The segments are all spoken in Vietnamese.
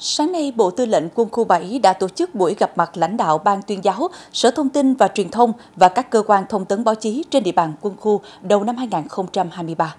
Sáng nay, Bộ Tư lệnh Quân khu 7 đã tổ chức buổi gặp mặt lãnh đạo Ban tuyên giáo, Sở Thông tin và Truyền thông và các cơ quan thông tấn báo chí trên địa bàn quân khu đầu năm 2023.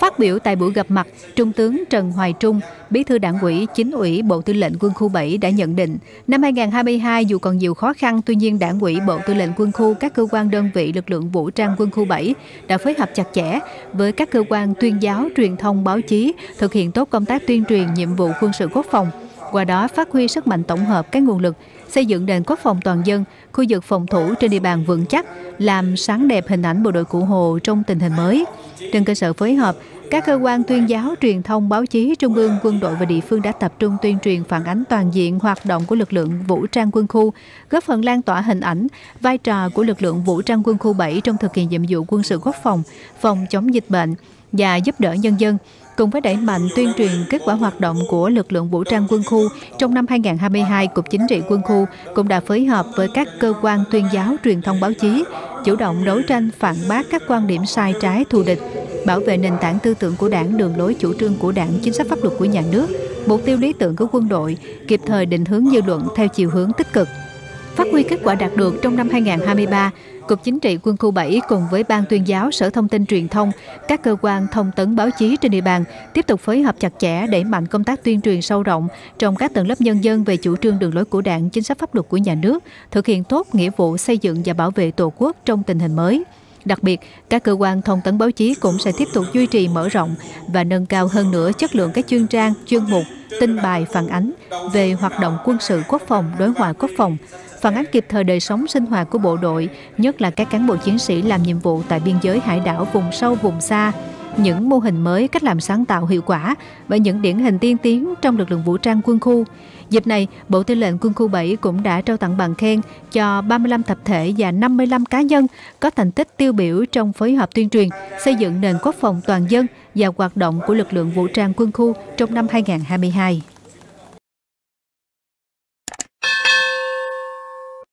Phát biểu tại buổi gặp mặt, Trung tướng Trần Hoài Trung, Bí thư Đảng ủy, Chính ủy Bộ Tư lệnh Quân khu 7 đã nhận định, năm 2022 dù còn nhiều khó khăn, tuy nhiên Đảng ủy Bộ Tư lệnh Quân khu, các cơ quan đơn vị lực lượng vũ trang Quân khu 7 đã phối hợp chặt chẽ với các cơ quan tuyên giáo, truyền thông, báo chí, thực hiện tốt công tác tuyên truyền nhiệm vụ quân sự quốc phòng, qua đó phát huy sức mạnh tổng hợp các nguồn lực, xây dựng nền quốc phòng toàn dân, khu vực phòng thủ trên địa bàn vững chắc, làm sáng đẹp hình ảnh bộ đội cụ Hồ trong tình hình mới. Trên cơ sở phối hợp, các cơ quan tuyên giáo, truyền thông, báo chí, trung ương, quân đội và địa phương đã tập trung tuyên truyền phản ánh toàn diện hoạt động của lực lượng vũ trang quân khu, góp phần lan tỏa hình ảnh, vai trò của lực lượng vũ trang quân khu 7 trong thực hiện nhiệm vụ quân sự quốc phòng, phòng chống dịch bệnh và giúp đỡ nhân dân cùng với đẩy mạnh tuyên truyền kết quả hoạt động của lực lượng vũ trang quân khu trong năm 2022, Cục Chính trị quân khu cũng đã phối hợp với các cơ quan tuyên giáo, truyền thông báo chí, chủ động đấu tranh phản bác các quan điểm sai trái thù địch, bảo vệ nền tảng tư tưởng của đảng, đường lối chủ trương của đảng, chính sách pháp luật của nhà nước, mục tiêu lý tưởng của quân đội, kịp thời định hướng dư luận theo chiều hướng tích cực. Phát huy kết quả đạt được trong năm 2023, Cục Chính trị Quân khu 7 cùng với Ban tuyên giáo Sở Thông tin Truyền thông, các cơ quan thông tấn báo chí trên địa bàn tiếp tục phối hợp chặt chẽ đẩy mạnh công tác tuyên truyền sâu rộng trong các tầng lớp nhân dân về chủ trương đường lối của Đảng, chính sách pháp luật của nhà nước, thực hiện tốt nghĩa vụ xây dựng và bảo vệ Tổ quốc trong tình hình mới. Đặc biệt, các cơ quan thông tấn báo chí cũng sẽ tiếp tục duy trì mở rộng và nâng cao hơn nữa chất lượng các chuyên trang, chuyên mục, tin bài phản ánh về hoạt động quân sự quốc phòng, đối ngoại quốc phòng, phản ánh kịp thời đời sống sinh hoạt của bộ đội, nhất là các cán bộ chiến sĩ làm nhiệm vụ tại biên giới hải đảo vùng sâu vùng xa, những mô hình mới, cách làm sáng tạo hiệu quả và những điển hình tiên tiến trong lực lượng vũ trang quân khu. Dịp này, Bộ Tư lệnh Quân khu 7 cũng đã trao tặng bằng khen cho 35 tập thể và 55 cá nhân có thành tích tiêu biểu trong phối hợp tuyên truyền, xây dựng nền quốc phòng toàn dân và hoạt động của lực lượng vũ trang quân khu trong năm 2022.